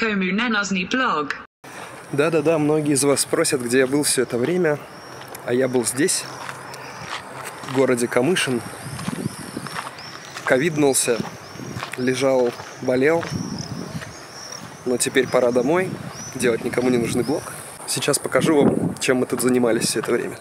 Komu Nenozny blog. Да-да-да, многие из вас спросят, где я был все это время. А я был здесь, в городе Камышин. Ковиднулся, лежал, болел. Но теперь пора домой, делать никому не нужный блог. Сейчас покажу вам, чем мы тут занимались все это время.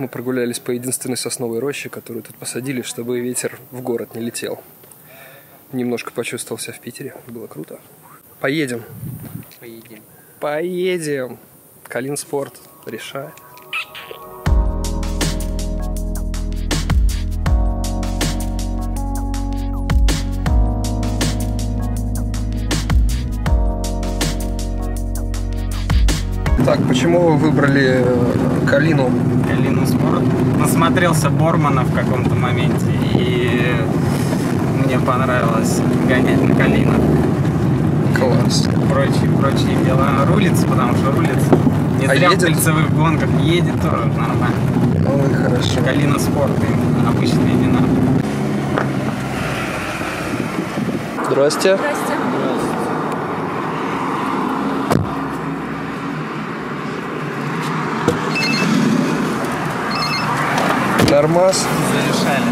Мы прогулялись по единственной сосновой роще, которую тут посадили, чтобы ветер в город не летел. Немножко почувствовал себя в Питере. Было круто. Поедем. Поедем. Поедем. Калин Спорт. Решай. Почему вы выбрали э, Калину? Калину спорт. Насмотрелся Бормана в каком-то моменте, и мне понравилось гонять на Калинах. Класс. Прочие, прочие дела. Рулится, потому что рулится. Не А зря в едет? кольцевых гонках едет тоже нормально. Ой, хорошо. Калина спорт, именно, обычные имена. Здрасте. Здрасте. Нормас. Зарешали.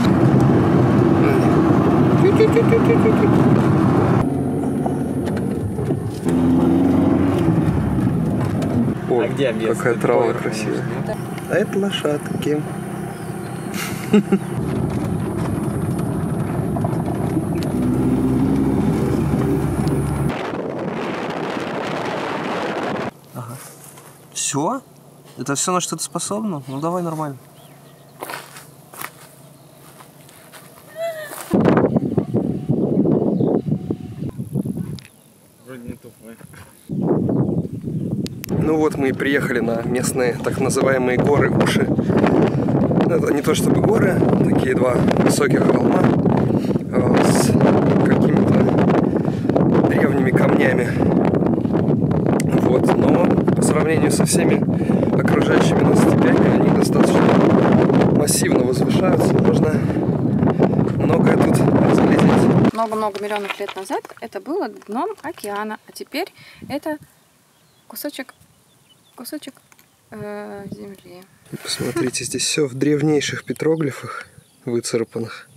Ой, А где объезд? какая Ты трава красивая. А это лошадки. Все? Это все на что то способно? Ну давай нормально. Вроде не тупой. Ну вот мы и приехали на местные так называемые горы Уши. Ну, Это не то чтобы горы, такие два высоких холма э, с какими-то древними камнями. Вот, но по сравнению со всеми Много-много миллионов лет назад это было дном океана, а теперь это кусочек, кусочек э, земли. Посмотрите, здесь все в древнейших петроглифах выцарапанных.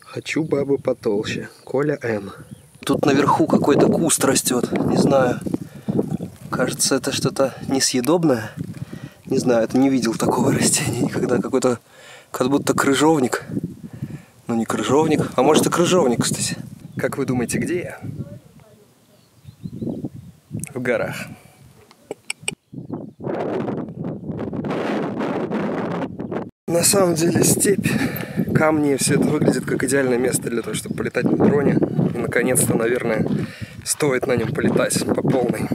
Хочу бабы потолще. Коля М. Тут наверху какой-то куст растет. Не знаю. Кажется, это что-то несъедобное. Не знаю, это не видел такого растения никогда. Какой-то, как будто крыжовник. Не крыжовник. А может и крыжовник, кстати. Как вы думаете, где я? В горах. На самом деле степь, камни, все это выглядит как идеальное место для того, чтобы полетать на дроне. И наконец-то, наверное, стоит на нем полетать по полной.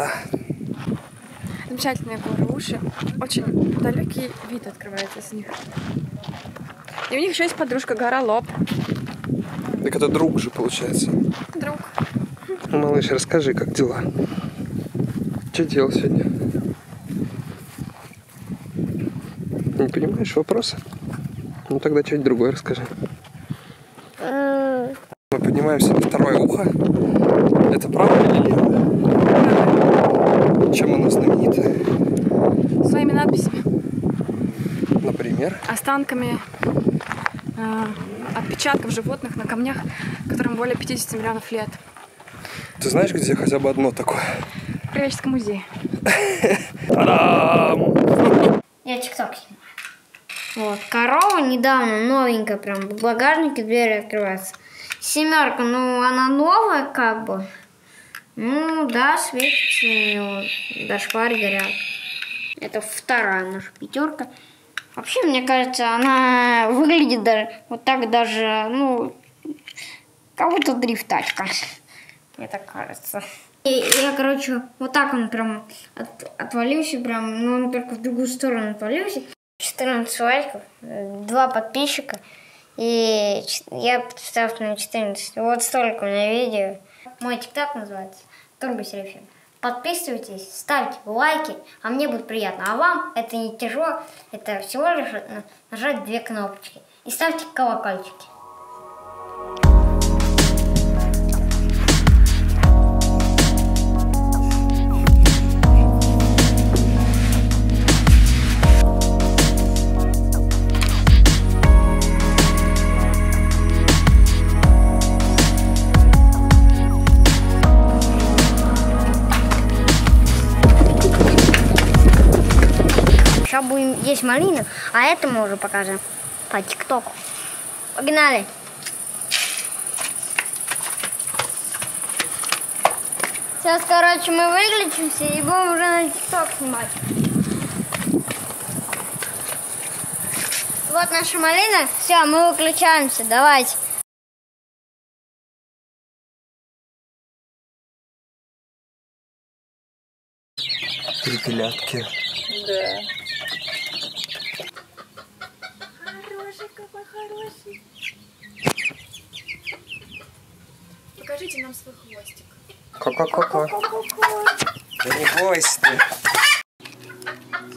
Красота. Замечательные горы уши. Очень далекий вид открывается с них. И у них еще есть подружка гора Лоб. Так это друг же получается. Друг. Малыш, расскажи, как дела? Что делал сегодня? Не понимаешь вопроса? Ну тогда что-нибудь другое расскажи. Мы поднимаемся на второе ухо. Это правда или левое? Чем оно знаменито? Своими надписями. Например? Останками э, отпечатков животных на камнях, которым более 50 миллионов лет. Ты знаешь, где хотя бы одно такое? В Краеведческом музее. Та-дам! Я тикток снимаю. Вот, корова недавно новенькая, прям в багажнике двери открывается. Семерка, ну она новая как бы. Ну да, светится, даже фари горят. Это вторая наша пятерка. Вообще, мне кажется, она выглядит даже вот так даже, ну, как будто дрифтачка. Мне так кажется. И я, короче, вот так он прям от- отвалился, прям, ну он только в другую сторону отвалился. 14 лайков, э, два подписчика, и я подписался на 14. Вот столько у меня видео. Мой тикток называется Турбо Серфим. Подписывайтесь, ставьте лайки, а мне будет приятно. А вам это не тяжело, это всего лишь на- нажать две кнопочки. И ставьте колокольчики. Малину, а это мы уже покажем по тиктоку. Погнали! Сейчас, короче, мы выключимся и будем уже на тикток снимать. Вот наша малина. Все, мы выключаемся. Давайте. Перепелятки. Хороший Нам свой хвостик. Ко-ко-ко-ко. Да не бойся ты.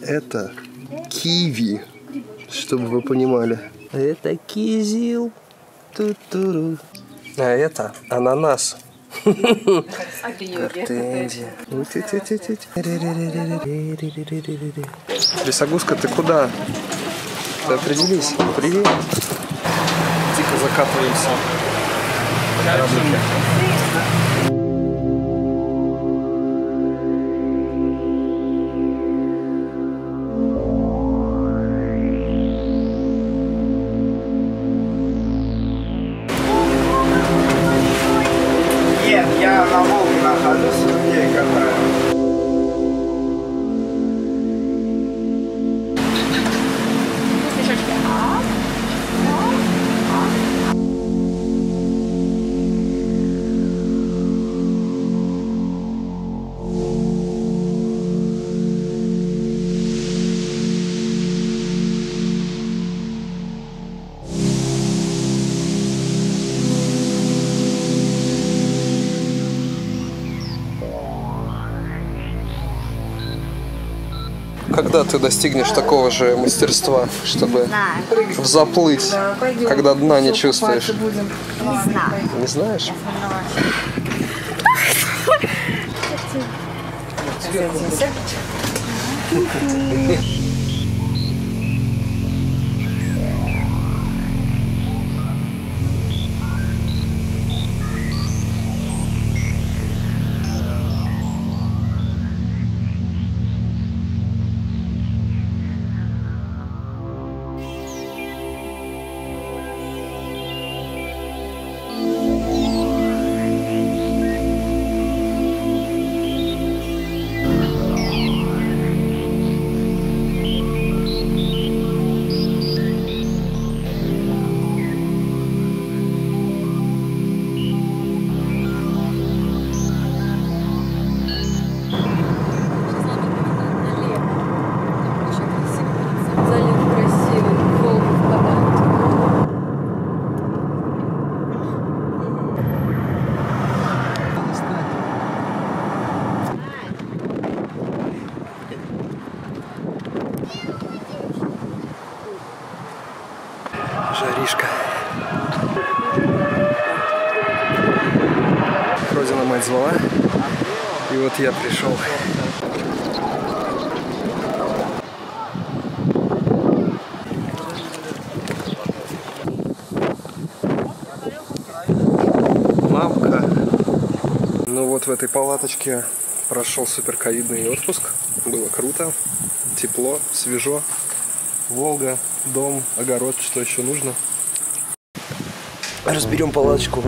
Это киви, чтобы вы понимали. Это кизил. Ту-туру. А это ананас. Гортензия. Лисогузка, ты куда? Ты определись. Привет. Дико закатываемся. Got some. Когда ты достигнешь такого же мастерства, чтобы заплыть, когда дна не чувствуешь? Не знаю. Не знаешь? жаришка. Родина мать звала, и вот я пришел. Мамка. Ну вот в этой палаточке прошел супер ковидный отпуск. Было круто, тепло, свежо. Волга, дом, огород, что еще нужно. Разберем палаточку.